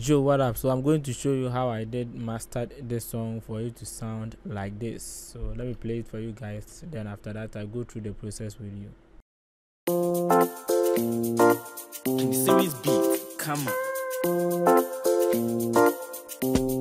Joe, what up? So I'm going to show you how I did mastered this song for you to sound like this. So let me play it for you guys. Then after that, I'll go through the process with you. Series beat, come on.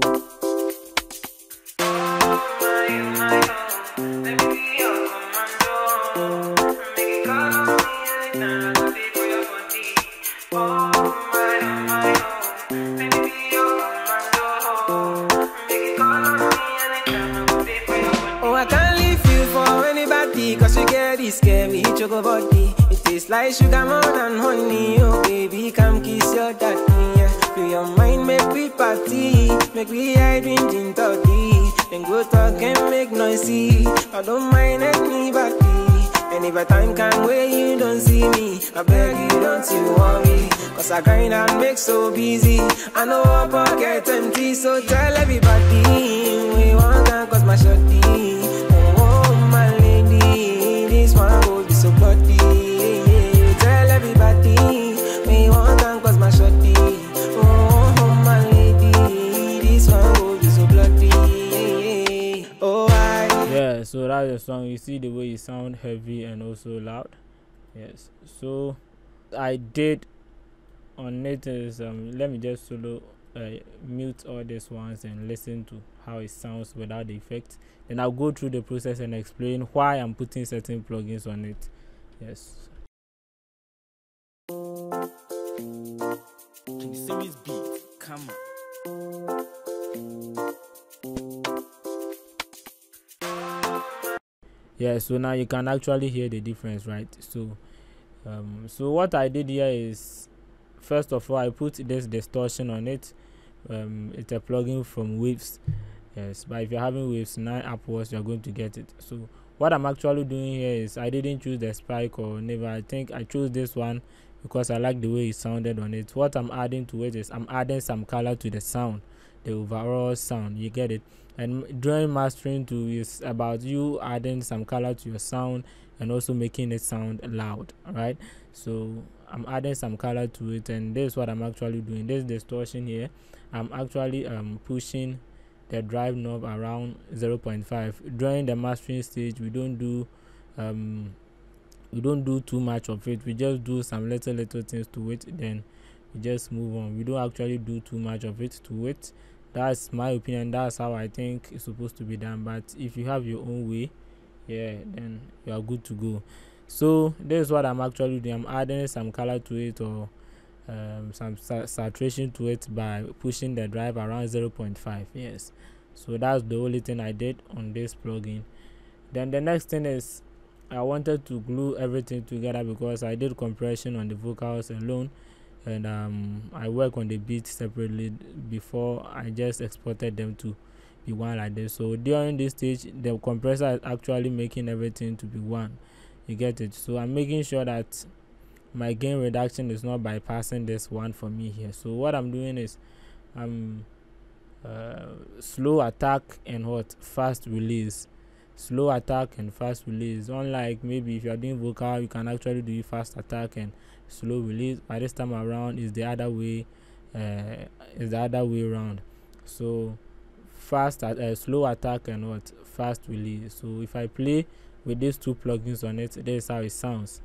Scary choco body. It tastes like sugar more than honey. Oh baby, come kiss your daddy. Yeah. Feel your mind, make we party, make we hide in gin toddy. Then go talk and make noisy. I don't mind anybody. And if a time can where you don't see me, I beg you don't you worry. Cause I grind and make so busy. I know I pocket empty, so tell everybody we want to cause my shorty. That's the song you see the way you sound heavy and also loud. Yes. So i did on it is um let me just solo uh, mute all these ones and listen to how it sounds without the effect then i'll go through the process and explain why i'm putting certain plugins on it. Yes. Series beat? Come on yeah so now you can actually hear the difference right? So um, so what i did here is first of all i put this distortion on it. Um, it's a plugin from waves. Yes but if you're having waves 9 upwards you're going to get it. So what i'm actually doing here is i didn't choose the spike or never i think i chose this one because i like the way it sounded on it. What i'm adding to it is i'm adding some color to the sound the overall sound you get it? And during mastering too is about you adding some color to your sound and also making it sound loud right? So i'm adding some color to it and this is what i'm actually doing. This distortion here i'm actually um pushing the drive knob around 0.5 during the mastering stage we don't do um we don't do too much of it. We just do some little little things to it then we just move on. We don't actually do too much of it to it that's my opinion that's how i think it's supposed to be done. But if you have your own way yeah then you are good to go. So this is what i'm actually doing. I'm adding some color to it or um, some sa saturation to it by pushing the drive around 0.5 yes. So that's the only thing i did on this plugin. Then the next thing is i wanted to glue everything together because i did compression on the vocals alone and um, I work on the beat separately before I just exported them to be one like this. So during this stage, the compressor is actually making everything to be one. You get it? So I'm making sure that my gain reduction is not bypassing this one for me here. So what I'm doing is I'm uh, slow attack and what fast release slow attack and fast release. Unlike maybe if you're doing vocal you can actually do fast attack and slow release. By this time around is the other way uh, is the other way around. So fast at, uh, slow attack and what? Fast release. So if i play with these two plugins on it this is how it sounds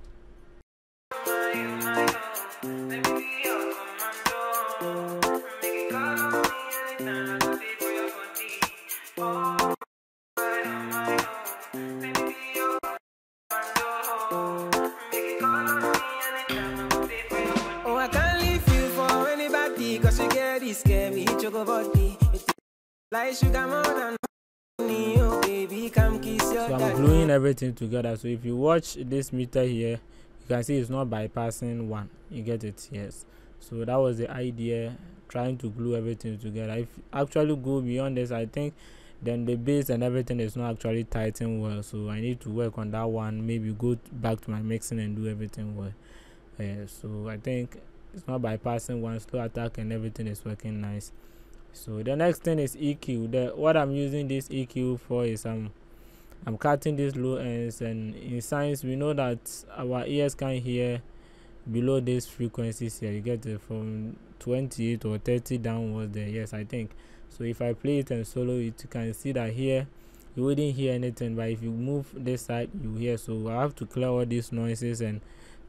Like sugar more than honey, oh baby, come kiss your So I'm gluing everything together. So if you watch this meter here, you can see it's not bypassing one. You get it? Yes. So that was the idea, trying to glue everything together. If actually go beyond this, I think then the bass and everything is not actually tightened well. So I need to work on that one. Maybe go back to my mixing and do everything well. Yeah, so I think it's not bypassing one slow attack and everything is working nice so the next thing is EQ the what I'm using this EQ for is I'm I'm cutting these low ends and in science we know that our ears can hear below these frequencies here. You get it from 28 or 30 downwards there yes i think. So if i play it and solo it you can see that here you wouldn't hear anything but if you move this side you hear. So i have to clear all these noises and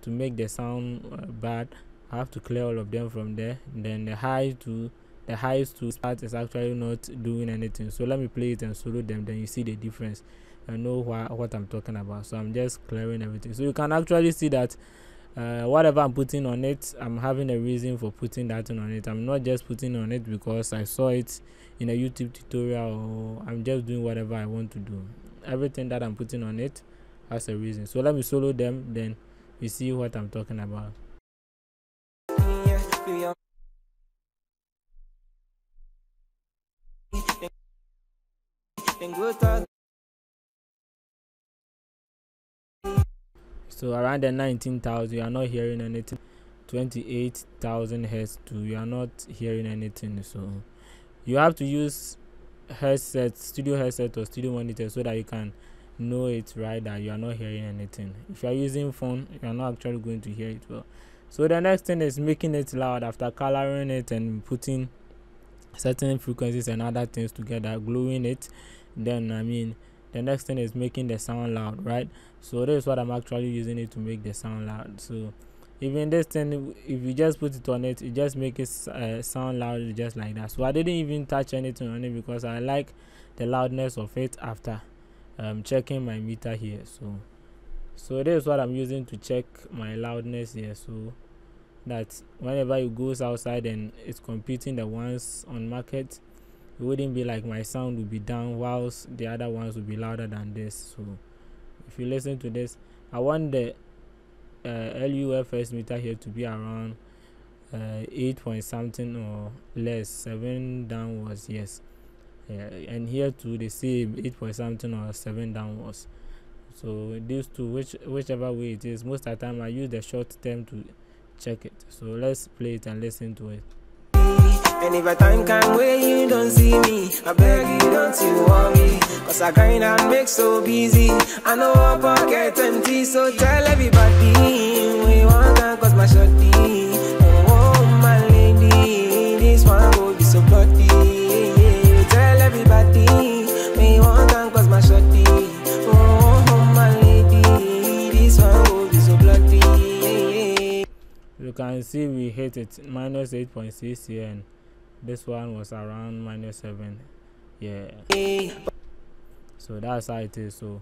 to make the sound uh, bad i have to clear all of them from there. Then the high to the highest two start is actually not doing anything. So let me play it and solo them then you see the difference. And know wh- what i'm talking about. So i'm just clearing everything. So you can actually see that uh, whatever i'm putting on it i'm having a reason for putting that on it. I'm not just putting on it because i saw it in a youtube tutorial or i'm just doing whatever i want to do. Everything that i'm putting on it has a reason. So let me solo them then you see what i'm talking about so around the 19000 you are not hearing anything. 28000 hertz too. You are not hearing anything so you have to use headset studio headset or studio monitor so that you can know it right that you are not hearing anything. If you are using phone you are not actually going to hear it well. So the next thing is making it loud after coloring it and putting certain frequencies and other things together gluing it then i mean the next thing is making the sound loud right? So this is what i'm actually using it to make the sound loud. So even this thing if you just put it on it it just make it uh, sound loud just like that. So i didn't even touch anything on it because i like the loudness of it after um checking my meter here. So so this is what i'm using to check my loudness here. So that whenever it goes outside and it's competing the ones on market it wouldn't be like my sound would be down whilst the other ones would be louder than this. So if you listen to this i want the uh, lufs meter here to be around uh, 8 point something or less 7 downwards yes. Yeah, and here too they say 8 point something or 7 downwards. So these two which whichever way it is most of the time i use the short term to check it. So let's play it and listen to it And if a time you don't see me, I beg you don't you worry. Cause I grind and make so busy. I know pocket empty, so tell everybody we want cause my shorty. Oh, my lady, this one will be so bloody. Want. Oh, my lady, this one will be so bloody. you can see we hit it minus 8.6 here and this one was around minus 7 yeah. So that's how it is. So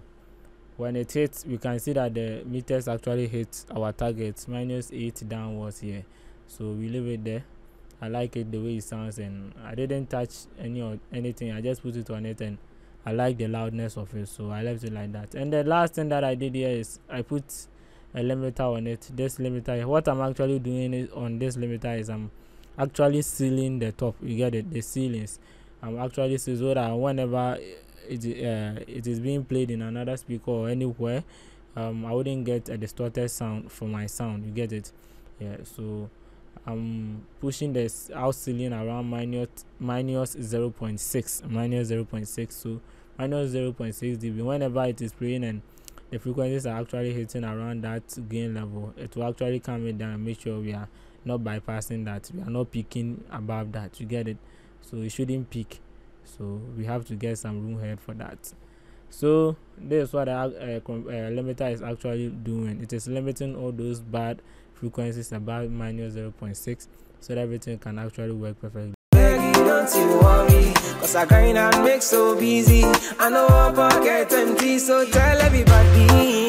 when it hits we can see that the meters actually hit our target minus 8 downwards here so we leave it there. I like it the way it sounds and i didn't touch any or anything. I just put it on it and i like the loudness of it so i left it like that. And the last thing that i did here is i put a limiter on it. This limiter what i'm actually doing is on this limiter is i'm actually sealing the top. You get it the ceilings. I'm actually sealing so that whenever it uh, it is being played in another speaker or anywhere um i wouldn't get a distorted sound for my sound. You get it? Yeah so i'm pushing this out ceiling around minus minus 0.6 minus 0.6 so minus 0.6 db. Whenever it is playing and the frequencies are actually hitting around that gain level it will actually calm it down and make sure we are not bypassing that we are not peaking above that you get it? So it shouldn't peak so we have to get some room head for that. So this is what the uh, uh, limiter is actually doing. It is limiting all those bad frequencies above minus 0.6 so that everything can actually work perfectly. Don't you worry Cause I grind and make so busy. I know I pocket empty So tell everybody